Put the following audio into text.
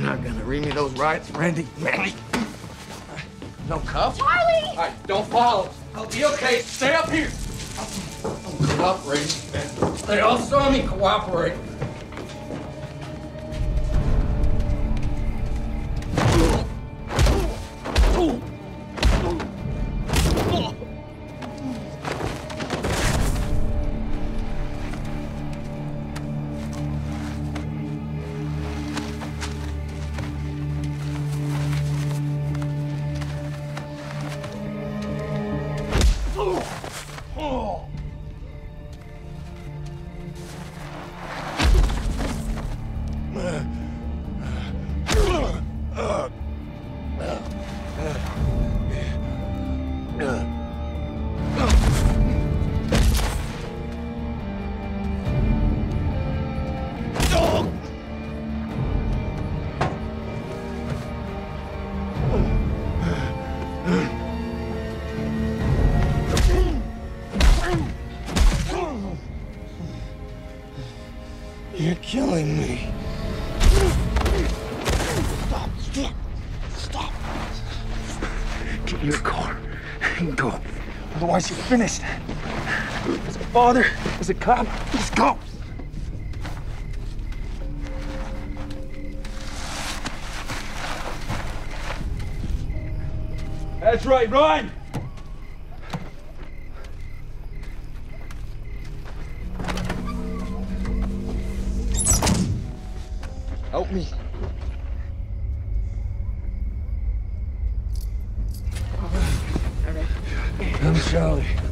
You're not gonna read me those rights, Randy? Randy? No cuffs? Charlie! All right, don't follow. I'll be okay. Stay up here. Cooperate. They all saw me cooperate. Oh. You're killing me. Stop. Stop. Stop. Get in your car and go. Otherwise, you're finished. As a father, as a cop, let's go. That's right, run! Help me. I'm Charlie.